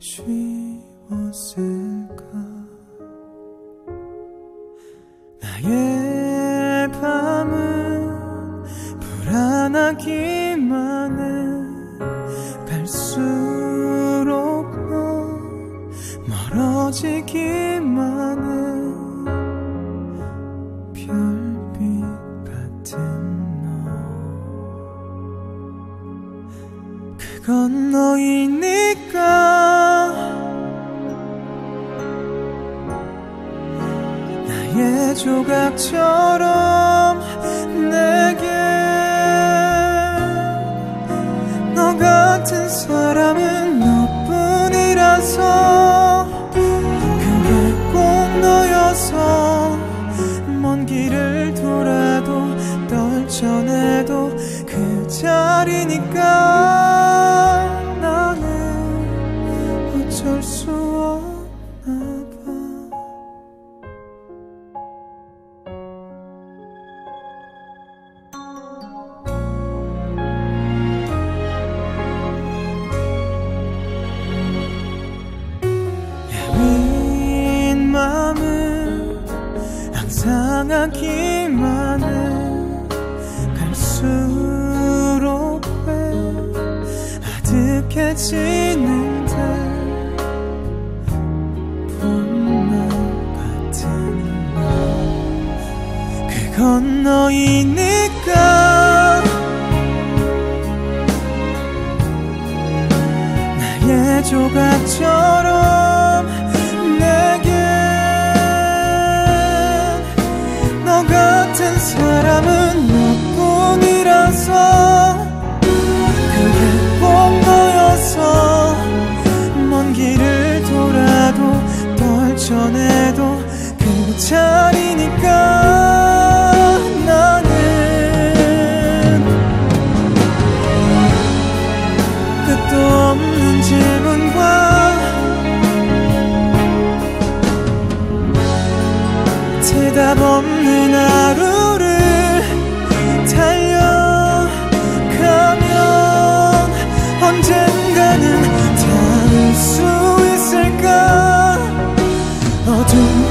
쉬웠을까? 나의 밤은 불안하기만은 갈수록 넌 멀어지기만 해 그건 너이니까. 조각처럼 내게 너 같은 사람은 너뿐이라서 그게 꼭 너여서 먼 길을 돌아도 떨쳐내도 그 자리니까 상 하기만 해 갈수록 왜 아득해지는데? 봄날 같은 날 그건 너이니까. 나의 조각처럼 떨쳐내도 그 자리니까 나는 끝도 없는 질문과 대답 없는 하루 어